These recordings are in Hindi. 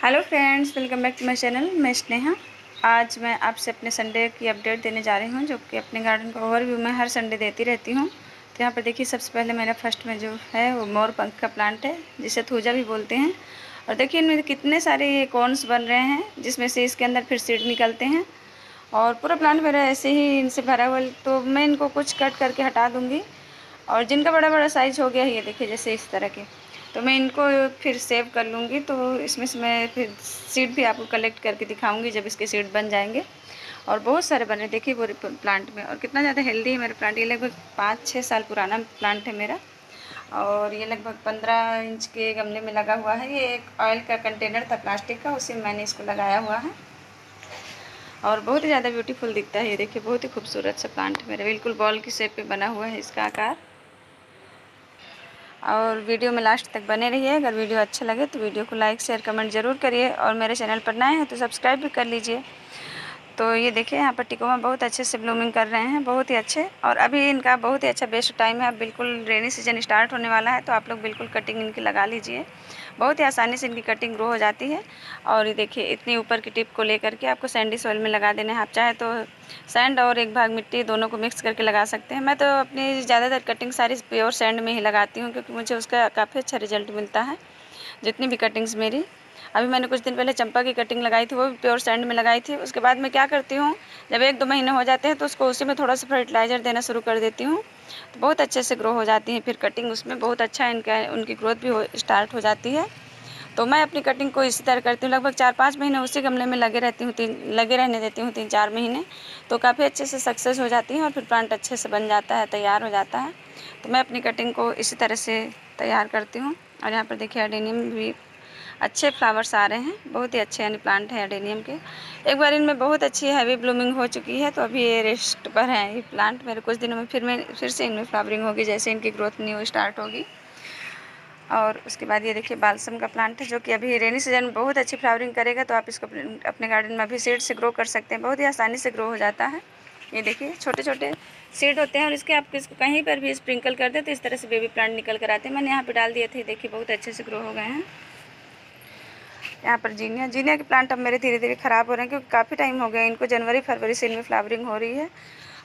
Hello friends, welcome back to my channel, मैं स्नेहा। आज मैं आपसे अपने संडे की अपडेट देने जा रही हूँ, जो कि अपने गार्डन का ओवरव्यू मैं हर संडे देती रहती हूँ। तो यहाँ पर देखिए, सबसे पहले मेरा फ़र्स्ट में जो है, वो मोर पंख का प्लांट है, जिसे थूजा भी बोलते हैं। और देखिए, इनमें कितने सारे ये कॉर्नस बन रहे हैं, जिसमें से इसके अंदर फिर सीड निकलते हैं। और पूरा प्लांट मेरा ऐसे ही इनसे भरा हुआ तो मैं इनको कुछ कट करके हटा दूँगी। और जिनका बड़ा बड़ा साइज़ हो गया है, ये देखिए, जैसे इस तरह के। तो मैं इनको फिर सेव कर लूँगी तो इसमें से मैं फिर सीड भी आपको कलेक्ट करके दिखाऊँगी जब इसके सीड बन जाएँगे। और बहुत सारे बने, देखिए पूरे प्लांट में, और कितना ज़्यादा हेल्दी है मेरा प्लांट ये लगभग पाँच छः साल पुराना प्लांट है मेरा। और ये लगभग पंद्रह इंच के गमले में लगा हुआ है, ये एक ऑयल का कंटेनर था प्लास्टिक का, उसी में मैंने इसको लगाया हुआ है। और बहुत ही ज़्यादा ब्यूटीफुल दिखता है, ये देखिए बहुत ही खूबसूरत सा प्लांट मेरा, बिल्कुल बॉल की शेप पे बना हुआ है इसका आकार। और वीडियो में लास्ट तक बने रहिए। अगर वीडियो अच्छा लगे तो वीडियो को लाइक, शेयर, कमेंट ज़रूर करिए और मेरे चैनल पर नए हैं तो सब्सक्राइब भी कर लीजिए। तो ये देखिए, यहाँ पर टिकोमा बहुत अच्छे से ब्लूमिंग कर रहे हैं, बहुत ही अच्छे। और अभी इनका बहुत ही अच्छा बेस्ट टाइम है बिल्कुल रेनी सीज़न स्टार्ट होने वाला है तो आप लोग बिल्कुल कटिंग इनकी लगा लीजिए। बहुत ही आसानी से इनकी कटिंग ग्रो हो जाती है। और ये देखिए, इतनी ऊपर की टिप को लेकर के आपको सैंडी सॉइल में लगा देना है। आप चाहे तो सैंड और एक भाग मिट्टी दोनों को मिक्स करके लगा सकते हैं। मैं तो अपनी ज़्यादातर कटिंग सारी प्योर सैंड में ही लगाती हूँ, क्योंकि मुझे उसका काफ़ी अच्छा रिज़ल्ट मिलता है, जितनी भी कटिंग्स मेरी। अभी मैंने कुछ दिन पहले चंपा की कटिंग लगाई थी, वो भी प्योर सैंड में लगाई थी। उसके बाद मैं क्या करती हूँ, जब एक दो महीने हो जाते हैं तो उसको उसी में थोड़ा सा फर्टिलाइज़र देना शुरू कर देती हूँ। तो बहुत अच्छे से ग्रो हो जाती है, फिर कटिंग उसमें बहुत अच्छा इनका, उनकी ग्रोथ भी हो स्टार्ट हो जाती है। तो मैं अपनी कटिंग को इसी तरह करती हूँ, लगभग चार पाँच महीने उसी गमले में लगे रहती हूँ, तीन, लगे रहने देती हूँ, तीन चार महीने। तो काफ़ी अच्छे से सक्सेस हो जाती है और फिर प्लांट अच्छे से बन जाता है, तैयार हो जाता है। तो मैं अपनी कटिंग को इसी तरह से तैयार करती हूँ। और यहाँ पर देखिए अडेनियम भी अच्छे फ्लावर्स आ रहे हैं। बहुत ही अच्छे यानी प्लांट हैं एडेनियम के। एक बार इनमें बहुत अच्छी हैवी ब्लूमिंग हो चुकी है तो अभी ये रेस्ट पर है ये प्लांट। मेरे कुछ दिनों में फिर मैं, फिर से इनमें फ्लावरिंग होगी, जैसे इनकी ग्रोथ न्यू स्टार्ट होगी। और उसके बाद ये देखिए बालसम का प्लांट है, जो कि अभी रेनी सीज़न में बहुत अच्छी फ्लावरिंग करेगा तो आप इसको अपने गार्डन में अभी सीड से ग्रो कर सकते हैं। बहुत ही आसानी से ग्रो हो जाता है। ये देखिए छोटे छोटे सीड होते हैं और इसके आप इसको कहीं पर भी स्प्रिंकल कर दें तो इस तरह से बेबी प्लांट निकल कर आते हैं। मैंने यहाँ पर डाल दिए थे, देखिए बहुत अच्छे से ग्रो हो गए हैं। यहाँ पर जीनिया जीनिया के प्लांट अब मेरे धीरे धीरे ख़राब हो रहे हैं, क्योंकि काफ़ी टाइम हो गया इनको जनवरी, फरवरी से इनमें फ्लावरिंग हो रही है।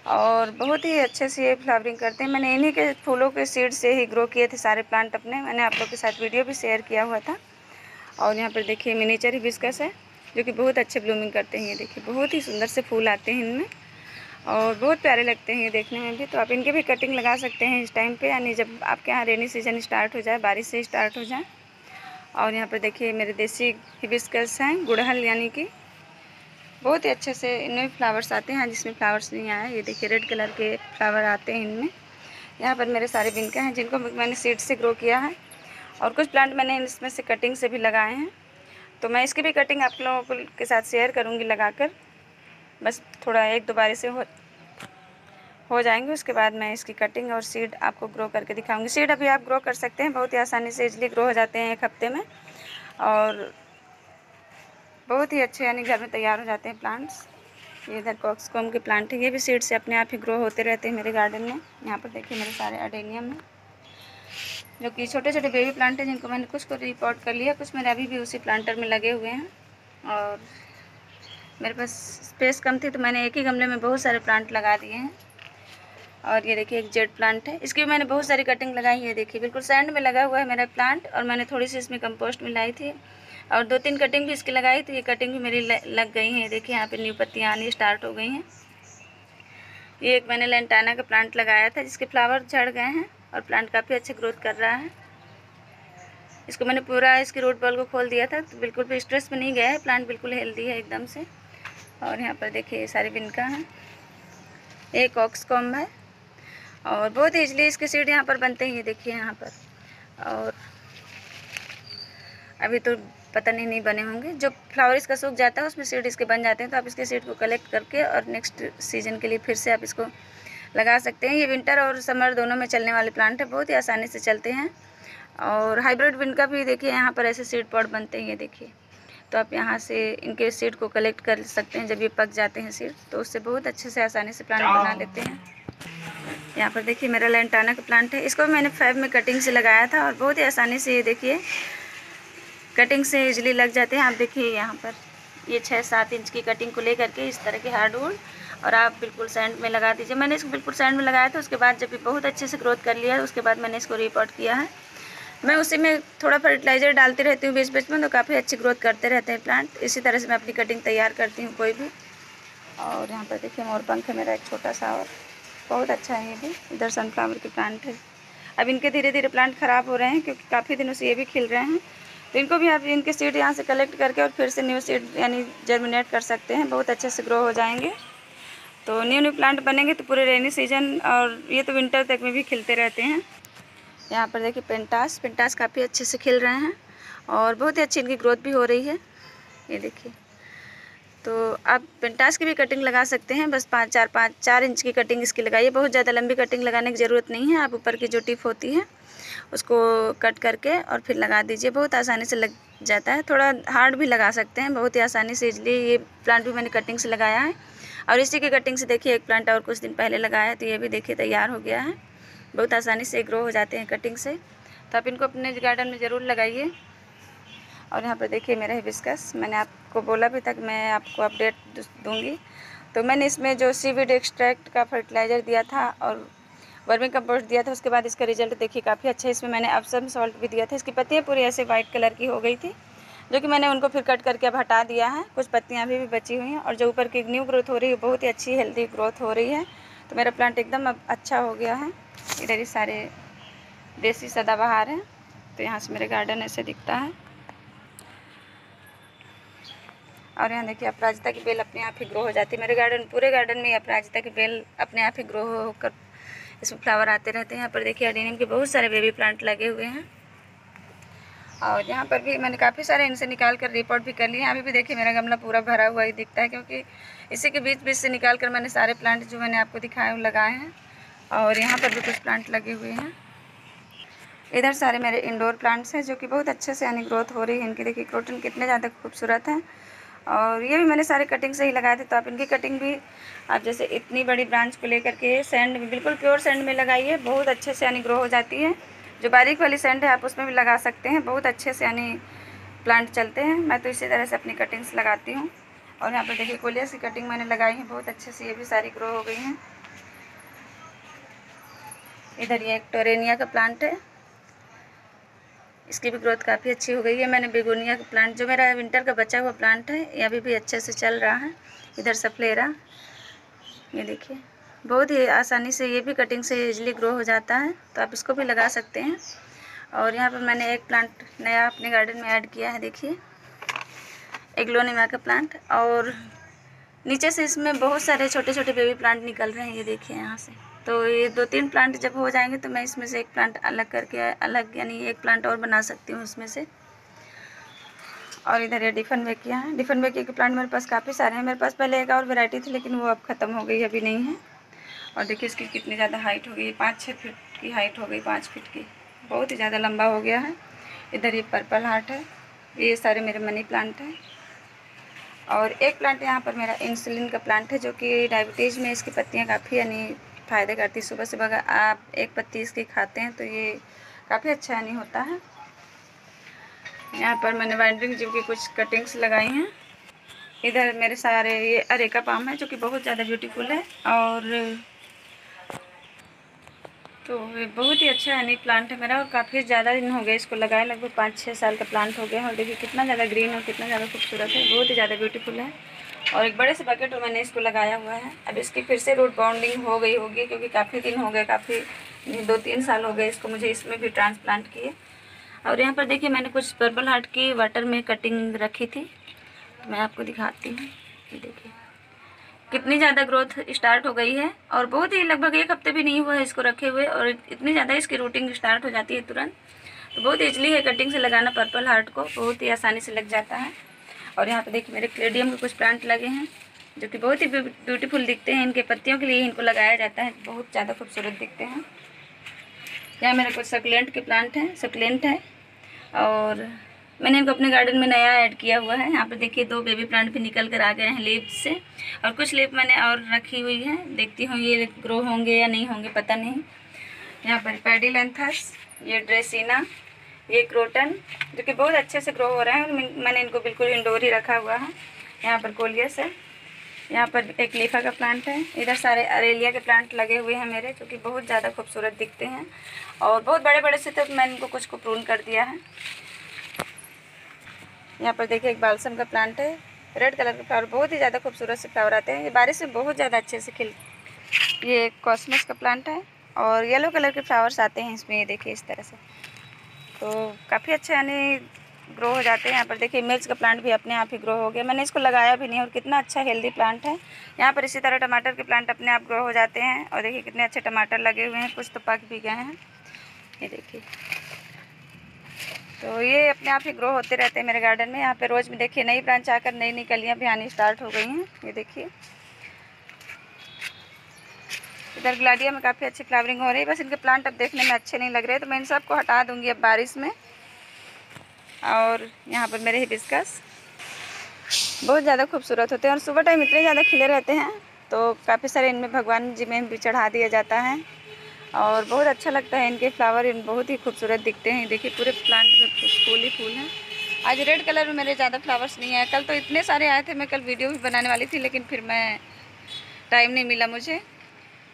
और बहुत ही अच्छे से ये फ्लावरिंग करते हैं। मैंने इन्हीं के फूलों के सीड से ही ग्रो किए थे सारे प्लांट अपने। मैंने आप लोग के साथ वीडियो भी शेयर किया हुआ था। और यहाँ पर देखिए मिनीचर ही बिस्कस है, जो कि बहुत अच्छे ब्लूमिंग करते हैं। ये देखिए, बहुत ही सुंदर से फूल आते हैं इनमें। और बहुत प्यारे लगते हैं ये देखने में भी। तो आप इनके भी कटिंग लगा सकते हैं इस टाइम पे। यानी जब आपके यहाँ रेनी सीज़न स्टार्ट हो जाए, बारिश से स्टार्ट हो जाए। और यहाँ पर देखिए मेरे देसी हिबिस्कस हैं, गुड़हल यानी कि। बहुत ही अच्छे से इनमें फ्लावर्स आते हैं जिसमें फ्लावर्स नहीं आए ये देखिए रेड कलर के फ्लावर आते हैं इनमें। यहाँ पर मेरे सारे बिनका हैं, जिनको मैंने सीड से ग्रो किया है। और कुछ प्लांट मैंने इसमें से कटिंग से भी लगाए हैं। तो मैं इसकी भी कटिंग आप लोगों के साथ शेयर करूँगी लगाकर। बस थोड़ा एक दोबारे से हो हो जाएँगे, उसके बाद मैं इसकी कटिंग और सीड आपको ग्रो करके दिखाऊँगी। सीड अभी आप ग्रो कर सकते हैं, बहुत ही आसानी से इजली ग्रो हो जाते हैं एक हफ़्ते में। और बहुत ही अच्छे, यानी घर में तैयार हो जाते हैं प्लांट्स ये इधर कॉक्सकॉम के प्लांट है, ये भी सीड से अपने आप ही ग्रो होते रहते हैं मेरे गार्डन में। यहाँ पर देखिए मेरे सारे अडेनियम हैं, जो कि छोटे छोटे बेबी प्लांट हैं, जिनको मैंने कुछ को रिपोर्ट कर लिया, कुछ मेरे अभी भी उसी प्लांटर में लगे हुए हैं। और मेरे पास स्पेस कम थी तो मैंने एक ही गमले में बहुत सारे प्लांट लगा दिए हैं। और ये देखिए एक जेड प्लांट है। इसकी भी मैंने बहुत सारी कटिंग लगाई है, देखिए, बिल्कुल सैंड में लगा हुआ है मेरा प्लांट और मैंने थोड़ी सी इसमें कंपोस्ट मिलाई थी। और दो तीन कटिंग भी इसकी लगाई थी, ये कटिंग भी मेरी लग गई है। देखिए, यहाँ पे न्यू पत्तियाँ आनी स्टार्ट हो गई हैं। ये एक मैंने लेंटाना का प्लांट लगाया था, जिसके फ्लावर झड़ गए हैं और प्लांट काफ़ी अच्छे ग्रोथ कर रहा है। इसको मैंने पूरा इसकी रूट बॉल को खोल दिया था तो बिल्कुल भी स्ट्रेस में नहीं गया है। प्लांट बिल्कुल हेल्दी है एकदम से। और यहाँ पर देखिए सारे बिनका हैं। एक ऑक्सकॉम है। और बहुत ईजली इसके सीड यहाँ पर बनते हैं ये देखिए यहाँ पर। और अभी तो पता नहीं नहीं बने होंगे। जो फ्लावर इसका सूख जाता है उसमें सीड इसके बन जाते हैं तो आप इसके सीड को कलेक्ट करके और नेक्स्ट सीज़न के लिए फिर से आप इसको लगा सकते हैं। ये विंटर और समर दोनों में चलने वाले प्लांट है बहुत ही आसानी से चलते हैं। और हाइब्रिड विंड का भी देखिए यहाँ पर ऐसे सीड पॉट बनते हैं ये देखिए। तो आप यहाँ से इनके सीड को कलेक्ट कर सकते हैं जब ये पक जाते हैं सीड तो उससे बहुत अच्छे से आसानी से प्लांट बना लेते हैं। यहाँ पर देखिए मेरा लेंटाना का प्लांट है। इसको मैंने फाइव में कटिंग से लगाया था और बहुत ही आसानी से ये देखिए कटिंग से इजली लग जाते हैं। आप देखिए यहाँ पर, ये छः सात इंच की कटिंग को लेकर के इस तरह के हार्डवुड और आप बिल्कुल सैंड में लगा दीजिए। मैंने इसको बिल्कुल सैंड में लगाया था, उसके बाद जब भी बहुत अच्छे से ग्रोथ कर लिया, उसके बाद मैंने इसको रिपोर्ट किया है। मैं उसी में थोड़ा फर्टिलाइज़र डालती रहती हूँ बीच बीच में तो काफ़ी अच्छी ग्रोथ करते रहते हैं प्लांट इसी तरह से मैं अपनी कटिंग तैयार करती हूँ कोई भी। और यहाँ पर देखिए मोर पंख है मेरा, एक छोटा सा और बहुत अच्छा है ये भी। इधर सनफ्लावर के प्लांट है। अब इनके धीरे धीरे प्लांट ख़राब हो रहे हैं क्योंकि काफ़ी दिनों से ये भी खिल रहे हैं। तो इनको भी आप इनके सीड यहाँ से कलेक्ट करके और फिर से न्यू सीड यानी जर्मिनेट कर सकते हैं। बहुत अच्छे से ग्रो हो जाएँगे। तो न्यू न्यू प्लांट बनेंगे तो पूरे रेनी सीज़न और ये तो विंटर तक में भी खिलते रहते हैं। यहाँ पर देखिए पेंटास पेंटास काफ़ी अच्छे से खिल रहे हैं और बहुत ही अच्छी इनकी ग्रोथ भी हो रही है। ये देखिए। तो आप पेंटास की भी कटिंग लगा सकते हैं, बस पाँच, चार पाँच, चार इंच की कटिंग इसकी लगाइए। बहुत ज़्यादा लंबी कटिंग लगाने की ज़रूरत नहीं है, आप ऊपर की जो टिप होती है, उसको कट करके और फिर लगा दीजिए। बहुत आसानी से लग जाता है, थोड़ा हार्ड भी लगा सकते हैं, बहुत ही आसानी से इसलिए ये प्लांट भी मैंने कटिंग से लगाया है। और इसी की कटिंग से देखिए, एक प्लांट और कुछ दिन पहले लगाया तो ये भी देखिए तैयार हो गया है। बहुत आसानी से ग्रो हो जाते हैं कटिंग से। तो आप इनको अपने गार्डन में ज़रूर लगाइए। और यहाँ पर देखिए मेरा हिबिस्कस। मैंने आपको बोला भी था कि मैं आपको अपडेट दूँगी। तो मैंने इसमें जो सीविड एक्सट्रैक्ट का फर्टिलाइज़र दिया था और वर्मी कंपोस्ट दिया था, उसके बाद इसका रिज़ल्ट देखिए काफ़ी अच्छा है। इसमें मैंने अपसम सॉल्ट भी दिया था। इसकी पत्तियाँ पूरी ऐसे वाइट कलर की हो गई थी, जो कि मैंने उनको फिर कट करके अब हटा दिया है। कुछ पत्तियाँ अभी भी बची हुई हैं और जो ऊपर की न्यू ग्रोथ हो रही है बहुत ही अच्छी हेल्दी ग्रोथ हो रही है। तो मेरा प्लांट एकदम अब अच्छा हो गया है। इधर ही सारे देसी सदाबहार हैं। तो यहाँ से मेरे गार्डन ऐसे दिखता है। और यहाँ देखिए अपराजिता की बेल अपने आप ही ग्रो हो जाती है। मेरे गार्डन पूरे गार्डन में अपराजिता की बेल अपने आप ही ग्रो होकर इसमें फ्लावर आते रहते हैं। यहाँ पर देखिए अडीनियम के बहुत सारे बेबी प्लांट लगे हुए हैं। और यहाँ पर भी मैंने काफ़ी सारे इनसे निकाल कर रिपोर्ट भी कर लिया अभी भी देखिए मेरा गमला पूरा भरा हुआ ही दिखता है क्योंकि इसी के बीच बीच से निकाल कर मैंने सारे प्लांट जो मैंने आपको दिखाए वो लगाए हैं। और यहाँ पर भी कुछ प्लांट लगे हुए हैं। इधर सारे मेरे इंडोर प्लांट्स हैं जो कि बहुत अच्छे से यानी ग्रोथ हो रही है। इनकी देखिए क्रोटन कितने ज़्यादा खूबसूरत हैं। और ये भी मैंने सारे कटिंग से ही लगाए थे तो आप इनकी कटिंग भी, आप जैसे इतनी बड़ी ब्रांच को लेकर के सैंड बिल्कुल प्योर सैंड में लगाइए, बहुत अच्छे से यानी ग्रो हो जाती है। जो बारीक वाली सैंड है, आप उसमें भी लगा सकते हैं, बहुत अच्छे से यानी प्लांट चलते हैं। मैं तो इसी तरह से अपनी कटिंग्स लगाती हूँ। और यहाँ पर देखिए, कोलिया की कटिंग मैंने लगाई है, बहुत अच्छे से ये भी सारी ग्रो हो गई हैं। इधर ये एक टोरेनिया का प्लांट है। इसकी भी ग्रोथ काफ़ी अच्छी हो गई है। मैंने बेगोनिया का प्लांट जो मेरा विंटर का बचा हुआ प्लांट है, ये अभी भी अच्छे से चल रहा है। इधर सफलेरा ये देखिए, बहुत ही आसानी से ये भी कटिंग से इजली ग्रो हो जाता है। तो आप इसको भी लगा सकते हैं। और यहाँ पर मैंने एक प्लांट नया अपने गार्डन में ऐड किया है, देखिए। एग्लोनिमा का प्लांट और नीचे से इसमें बहुत सारे छोटे छोटे बेबी प्लांट निकल रहे हैं, ये देखिए यहाँ से। तो ये दो तीन प्लांट जब हो जाएँगे तो मैं इसमें से एक प्लांट अलग करके, अलग यानी एक प्लांट और बना सकती हूँ उसमें से। और इधर ये डिफन वेकिया है। डिफन वेकिया के प्लांट मेरे पास काफ़ी सारे हैं। मेरे पास पहले एक और वैरायटी थी, लेकिन वो अब ख़त्म हो गई, अभी नहीं है। और देखिए इसकी कितनी ज़्यादा हाइट हो गई। पाँच छः फीट की हाइट हो गई, पाँच फीट की। बहुत ही ज़्यादा लंबा हो गया है। इधर ये पर्पल हार्ट है। ये सारे मेरे मनी प्लांट हैं। और एक प्लांट यहाँ पर मेरा इंसुलिन का प्लांट है जो कि डायबिटीज़ में इसकी पत्तियाँ काफ़ी यानी फ़ायदे करती है। सुबह सुबह अगर आप एक पत्ती इसकी खाते हैं तो ये काफ़ी अच्छा यानी होता है। यहाँ पर मैंने वाइंडिंग जिम की कुछ कटिंग्स लगाई हैं। इधर मेरे सारे ये अरेका पाम है जो कि बहुत ज़्यादा ब्यूटीफुल है और तो बहुत ही अच्छा यानी प्लांट है मेरा। और काफ़ी ज़्यादा दिन हो गए इसको लगाए, लगभग पाँच छः साल का प्लांट हो गया और देखिए कितना ज़्यादा ग्रीन और कितना ज़्यादा खूबसूरत है, बहुत ही ज़्यादा ब्यूटीफुल है। और एक बड़े से बकेट में मैंने इसको लगाया हुआ है। अब इसकी फिर से रूट बाउंडिंग हो गई होगी, क्योंकि काफ़ी दिन हो गए, काफ़ी दो तीन साल हो गए इसको मुझे इसमें भी ट्रांसप्लांट किए। और यहाँ पर देखिए मैंने कुछ पर्पल हार्ट की वाटर में कटिंग रखी थी। मैं आपको दिखाती हूँ। देखिए। कितनी ज़्यादा ग्रोथ स्टार्ट हो गई है और बहुत ही लगभग एक हफ़्ते भी नहीं हुआ है इसको रखे हुए और इतनी ज़्यादा इसकी रूटिंग स्टार्ट हो जाती है तुरंत तो बहुत ईजली है कटिंग से लगाना पर्पल हार्ट को, बहुत ही आसानी से लग जाता है। और यहाँ पे देखिए मेरे क्लेडियम के कुछ प्लांट लगे हैं, जो कि बहुत ही ब्यूटीफुल दिखते हैं। इनके पत्तियों के लिए इनको लगाया जाता है, बहुत ज़्यादा खूबसूरत दिखते हैं। यहाँ मेरे कुछ सकलेंट के प्लांट हैं सकलेंट है और मैंने इनको अपने गार्डन में नया ऐड किया हुआ है। यहाँ पर देखिए दो बेबी प्लांट भी निकल कर आ गए हैं लीप से। और कुछ लीप मैंने और रखी हुई है। देखती हूँ ये ग्रो होंगे या नहीं होंगे, पता नहीं। यहाँ पर पैडी लेंथस ये ड्रेसिना ये क्रोटन जो कि बहुत अच्छे से ग्रो हो रहे हैं। मैंने इनको बिल्कुल इंडोर ही रखा हुआ है। यहाँ पर कोलियस है यहाँ पर एक लीफा का प्लांट है। इधर सारे अरेलिया के प्लांट लगे हुए हैं मेरे, जो कि बहुत ज़्यादा खूबसूरत दिखते हैं। और बहुत बड़े बड़े से तो मैंने इनको कुछ को प्रून कर दिया है। यहाँ पर देखिए एक बालसम का प्लांट है। रेड कलर के फ्लावर बहुत ही ज़्यादा खूबसूरत से फ्लावर आते हैं। ये बारिश में बहुत ज़्यादा अच्छे से खिल ये कॉस्मस का प्लांट है और येलो कलर के फ्लावर्स आते हैं इसमें, ये देखिए इस तरह से। तो काफ़ी अच्छे यानी ग्रो हो जाते हैं यहाँ पर। देखिए मिर्च का प्लांट भी अपने आप ही ग्रो हो गया। मैंने इसको लगाया भी नहीं और कितना अच्छा हेल्दी प्लांट है। यहाँ पर इसी तरह टमाटर के प्लांट अपने आप ग्रो हो जाते हैं और देखिए कितने अच्छे टमाटर लगे हुए हैं। कुछ तो पक भी गए हैं। ये देखिए। तो ये अपने आप ही ग्रो होते रहते हैं मेरे गार्डन में। यहाँ पे रोज़ में देखिए, नई ब्रांच आकर नई नई कलियाँ भी आनी स्टार्ट हो गई हैं। ये देखिए। इधर ग्लाडिया में काफ़ी अच्छी फ्लावरिंग हो रही है। बस इनके प्लांट अब देखने में अच्छे नहीं लग रहे तो मैं इन सबको हटा दूँगी अब बारिश में। और यहाँ पर मेरे हिबिस्कस बहुत ज़्यादा खूबसूरत होते हैं और सुबह टाइम इतने ज़्यादा खिले रहते हैं तो काफ़ी सारे इनमें भगवान जी में भी चढ़ा दिया जाता है। और बहुत अच्छा लगता है इनके फ्लावर, इन बहुत ही खूबसूरत दिखते हैं। देखिए, पूरे प्लांट में फूल ही फूल हैं। आज रेड कलर में मेरे ज़्यादा फ्लावर्स नहीं आए। कल तो इतने सारे आए थे, मैं कल वीडियो भी बनाने वाली थी, लेकिन फिर मैं टाइम नहीं मिला मुझे।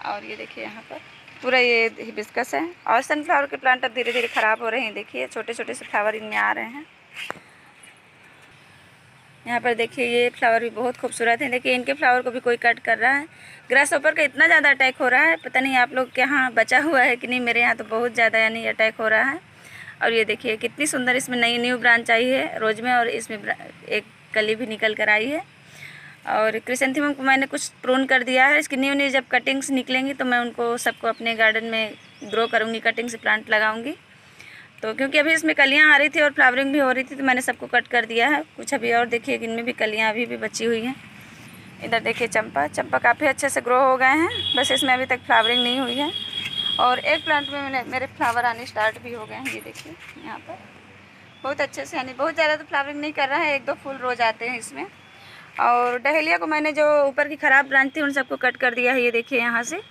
और ये देखिए यहाँ पर, पूरा ये हिबिस्कस है। और सनफ्लावर के प्लांट अब धीरे धीरे ख़राब हो रहे हैं। देखिए छोटे छोटे से फ्लावर इनमें आ रहे हैं। यहाँ पर देखिए, ये फ्लावर भी बहुत खूबसूरत है। देखिए, इनके फ्लावर को भी कोई कट कर रहा है। ग्रास ऊपर का इतना ज़्यादा अटैक हो रहा है, पता नहीं आप लोग के यहाँ बचा हुआ है कि नहीं, मेरे यहाँ तो बहुत ज़्यादा यानी अटैक हो रहा है। और ये देखिए, कितनी सुंदर इसमें नई न्यू ब्रांच आई है, रोज में और इसमें एक कली भी निकल कर आई है। और क्रिसेंथीमम को मैंने कुछ प्रून कर दिया है, इसकी न्यू न्यू जब कटिंग्स निकलेंगी तो मैं उनको सबको अपने गार्डन में ग्रो करूँगी कटिंग से प्लांट लगाऊँगी। तो क्योंकि अभी इसमें कलियाँ आ रही थी और फ्लावरिंग भी हो रही थी तो मैंने सबको कट कर दिया है। कुछ अभी और देखिए, इनमें भी कलियाँ अभी भी बची हुई हैं। इधर देखिए चंपा चंपा काफ़ी अच्छे से ग्रो हो गए हैं। बस इसमें अभी तक फ्लावरिंग नहीं हुई है। और एक प्लांट में मैंने, मेरे फ्लावर आने स्टार्ट भी हो गए हैं, ये देखिए, यहाँ पर। बहुत अच्छे से, यानी बहुत ज़्यादा तो फ्लावरिंग नहीं कर रहा है, एक दो फूल रोज आते हैं इसमें। और डहेलिया को मैंने जो ऊपर की ख़राब ब्रांच थी, उन सबको कट कर दिया है, ये देखिए यहाँ से।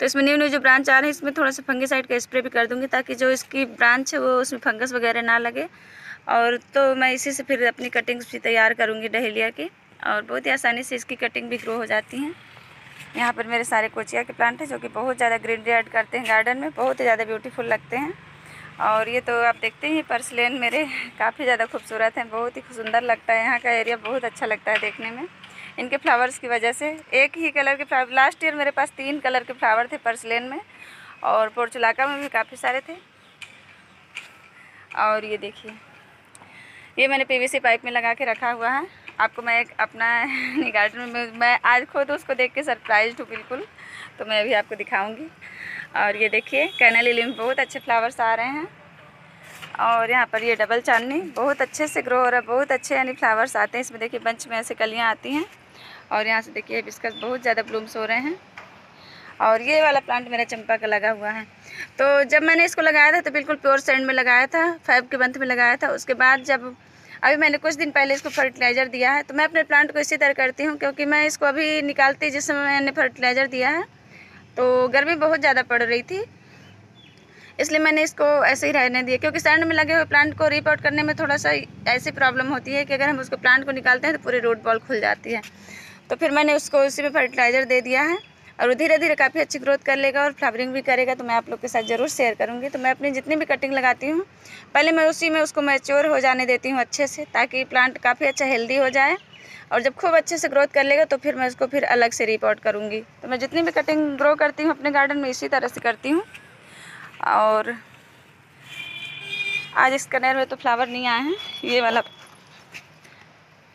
तो इसमें न्यू न्यू जो ब्रांच आ रहे हैं, इसमें थोड़ा सा फंगीसाइड का स्प्रे भी कर दूँगी ताकि जो इसकी ब्रांच है वो उसमें फंगस वगैरह ना लगे। और तो मैं इसी से फिर अपनी कटिंग्स भी तैयार करूँगी डहेलिया की और बहुत ही आसानी से इसकी कटिंग भी ग्रो हो जाती हैं। यहाँ पर मेरे सारे कोचिया के प्लांट हैं जो कि बहुत ज़्यादा ग्रीनरी ऐड करते हैं गार्डन में, बहुत ही ज़्यादा ब्यूटीफुल लगते हैं। और ये तो आप देखते हैं पर्सलेन मेरे काफ़ी ज़्यादा खूबसूरत हैं, बहुत ही सुंदर लगता है, यहाँ का एरिया बहुत अच्छा लगता है देखने में। इनके फ्लावर्स की वजह से। एक ही कलर के फ्लावर, लास्ट ईयर मेरे पास तीन कलर के फ्लावर थे पर्सलेन में, और पोर्चुलाका में भी काफ़ी सारे थे। और ये देखिए, ये मैंने पीवीसी पाइप में लगा के रखा हुआ है। आपको मैं एक अपना गार्डन में मैं आज खुद उसको देख के सरप्राइज़ हूँ बिल्कुल तो मैं अभी आपको दिखाऊँगी। और ये देखिए कैना लिली में बहुत अच्छे फ्लावर्स आ रहे हैं। और यहाँ पर ये डबल चांदनी, बहुत अच्छे से ग्रो हो रहा है, बहुत अच्छे यानी फ्लावर्स आते हैं। इसमें देखिए, बंच में ऐसे कलियाँ आती हैं। और यहाँ से देखिए बिस्कस बहुत ज़्यादा ब्लूम्स हो रहे हैं। और ये वाला प्लांट मेरा चंपा का लगा हुआ है। तो जब मैंने इसको लगाया था तो बिल्कुल प्योर सैंड में लगाया था फाइव के मंथ में लगाया था। उसके बाद जब, अभी मैंने कुछ दिन पहले इसको फर्टिलाइज़र दिया है तो मैं अपने प्लांट को इसी तरह करती हूँ, क्योंकि मैं इसको अभी निकालती जिस समय मैंने फर्टिलाइज़र दिया है तो गर्मी बहुत ज़्यादा पड़ रही थी। इसलिए मैंने इसको ऐसे ही रहने दिया, क्योंकि सैंड में लगे हुए प्लांट को रिपोर्ट करने में थोड़ा सा ऐसी प्रॉब्लम होती है कि अगर हम उसको प्लांट को निकालते हैं तो पूरी रूट बॉल खुल जाती है। तो फिर मैंने उसको उसी में फर्टिलाइज़र दे दिया है और वो धीरे धीरे काफ़ी अच्छी ग्रोथ कर लेगा और फ्लावरिंग भी करेगा तो मैं आप लोग के साथ ज़रूर शेयर करूँगी। तो मैं अपनी जितनी भी कटिंग लगाती हूँ, पहले मैं उसी में उसको मैच्योर हो जाने देती हूँ अच्छे से, ताकि प्लांट काफ़ी अच्छा हेल्दी हो जाए और जब खूब अच्छे से ग्रोथ कर लेगा तो फिर मैं उसको फिर अलग से रिपोर्ट करूँगी। तो मैं जितनी भी कटिंग ग्रो करती हूँ, अपने गार्डन में इसी तरह से करती हूँ। और आज इस कनेर में तो फ्लावर नहीं आए हैं, ये वाला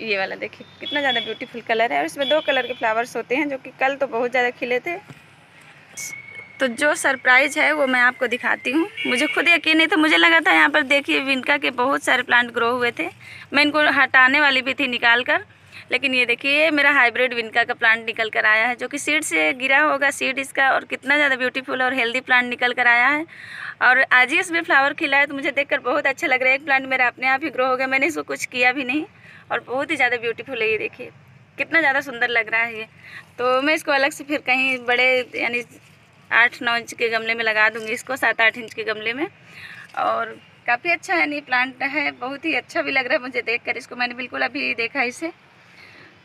ये वाला देखिए, कितना ज़्यादा ब्यूटीफुल कलर है और इसमें दो कलर के फ्लावर्स होते हैं जो कि कल तो बहुत ज़्यादा खिले थे। तो जो सरप्राइज़ है वो मैं आपको दिखाती हूँ। मुझे खुद यकीन नहीं था, मुझे लगा था यहाँ पर देखिए विनका के बहुत सारे प्लांट ग्रो हुए थे। मैं इनको हटाने वाली भी थी निकाल कर, लेकिन ये देखिए मेरा हाइब्रिड विनका का प्लांट निकल कर आया है, जो कि सीड से गिरा होगा सीड इसका और कितना ज़्यादा ब्यूटीफुल और हेल्दी प्लांट निकल कर आया है। और आज ही इसमें फ्लावर खिला है तो मुझे देखकर बहुत अच्छा लग रहा है। एक प्लांट मेरा अपने आप ही ग्रो हो गया, मैंने इसको कुछ किया भी नहीं। और बहुत ही ज़्यादा ब्यूटीफुल है ये देखिए। कितना ज़्यादा सुंदर लग रहा है ये। तो मैं इसको अलग से फिर कहीं बड़े, यानी आठ, नौ इंच के गमले में लगा दूँगी इसको, सात, आठ इंच के गमले में। और काफ़ी अच्छा है नी प्लांट है, बहुत ही अच्छा भी लग रहा है मुझे देख इसको। मैंने बिल्कुल अभी देखा इसे।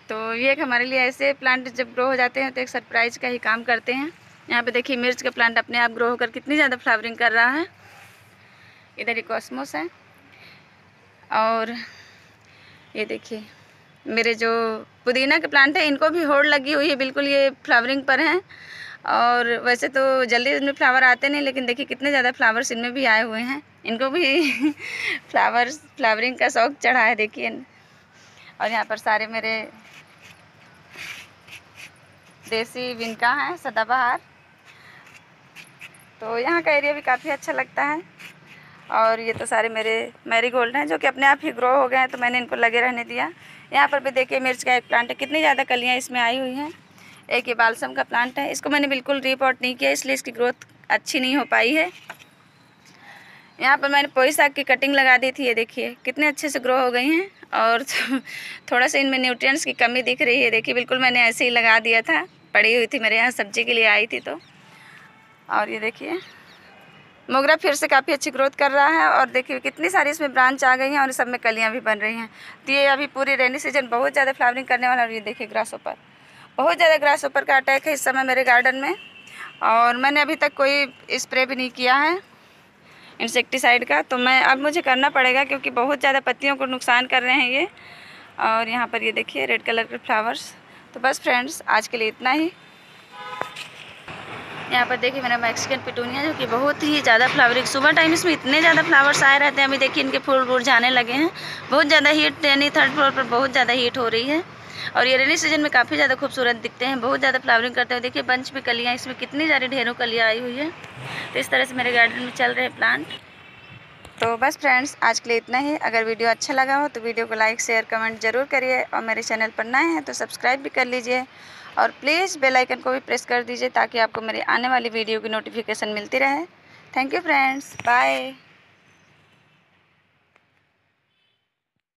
तो ये एक हमारे लिए ऐसे प्लांट जब ग्रो हो जाते हैं तो एक सरप्राइज़ का ही काम करते हैं। यहाँ पे देखिए मिर्च का प्लांट अपने आप ग्रो होकर कितनी ज़्यादा फ्लावरिंग कर रहा है। इधर ही कॉस्मोस है। और ये देखिए, मेरे जो पुदीना के प्लांट है, इनको भी होड़ लगी हुई है, बिल्कुल ये फ्लावरिंग पर हैं। और वैसे तो जल्दी इनमें फ्लावर आते नहीं, लेकिन देखिए कितने ज़्यादा फ्लावर्स इनमें भी आए हुए हैं। इनको भी फ्लावर्स फ्लावरिंग का शौक चढ़ा है, देखिए। और यहाँ पर सारे मेरे देसी विनका हैं, सदाबहार। तो यहाँ का एरिया भी काफ़ी अच्छा लगता है। और ये तो सारे मेरे मैरीगोल्ड हैं जो कि अपने आप ही ग्रो हो गए हैं तो मैंने इनको लगे रहने दिया। यहाँ पर भी देखिए, मिर्च का एक प्लांट है, कितनी ज़्यादा कलियाँ इसमें आई हुई हैं। एक ये बालसम का प्लांट है, इसको मैंने बिल्कुल रिपोर्ट नहीं किया, इसलिए इसकी ग्रोथ अच्छी नहीं हो पाई है। यहाँ पर मैंने पोई साग की कटिंग लगा दी थी, ये देखिए, कितने अच्छे से ग्रो हो गई हैं। और थोड़ा सा इनमें न्यूट्रिएंट्स की कमी दिख रही है, देखिए, बिल्कुल मैंने ऐसे ही लगा दिया था, पड़ी हुई थी मेरे यहाँ, सब्ज़ी के लिए आई थी तो। और ये देखिए मोगरा फिर से काफ़ी अच्छी ग्रोथ कर रहा है और देखिए कितनी सारी इसमें ब्रांच आ गई हैं और सब में कलियाँ भी बन रही हैं। तो ये अभी पूरी रेनी सीज़न बहुत ज़्यादा फ्लावरिंग करने वाला और ये देखिए ग्रास ऊपर बहुत ज़्यादा ग्रास ऊपर का अटैक है इस समय मेरे गार्डन में और मैंने अभी तक कोई स्प्रे भी नहीं किया है इंसेक्टिसाइड का। तो मैं, अब मुझे करना पड़ेगा क्योंकि बहुत ज़्यादा पत्तियों को नुकसान कर रहे हैं ये। और यहाँ पर ये देखिए रेड कलर के फ्लावर्स तो बस फ्रेंड्स आज के लिए इतना ही। यहाँ पर देखिए मेरा मैक्सिकन पिटूनिया जो कि बहुत ही ज़्यादा फ्लावरिंग सुबह टाइम इसमें इतने ज़्यादा फ्लावर्स आए रहते हैं। अभी देखिए इनके फूल मुरझाने लगे हैं। बहुत ज़्यादा हीट यानी थर्ड फ्लोर पर बहुत ज़्यादा हीट हो रही है। और ये रेनी सीज़न में काफ़ी ज़्यादा खूबसूरत दिखते हैं। बहुत ज़्यादा फ्लावरिंग करते हैं देखिए बंच भी कलियाँ, इसमें कितनी ज़्यादा ढेरों कलियाँ आई हुई है। तो इस तरह से मेरे गार्डन में चल रहे प्लांट तो बस फ्रेंड्स आज के लिए इतना ही। अगर वीडियो अच्छा लगा हो तो वीडियो को लाइक शेयर कमेंट ज़रूर करिए। और मेरे चैनल पर नए हैं तो सब्सक्राइब भी कर लीजिए। और प्लीज़ बेल आइकन को भी प्रेस कर दीजिए ताकि आपको मेरी आने वाली वीडियो की नोटिफिकेशन मिलती रहे। Thank you friends bye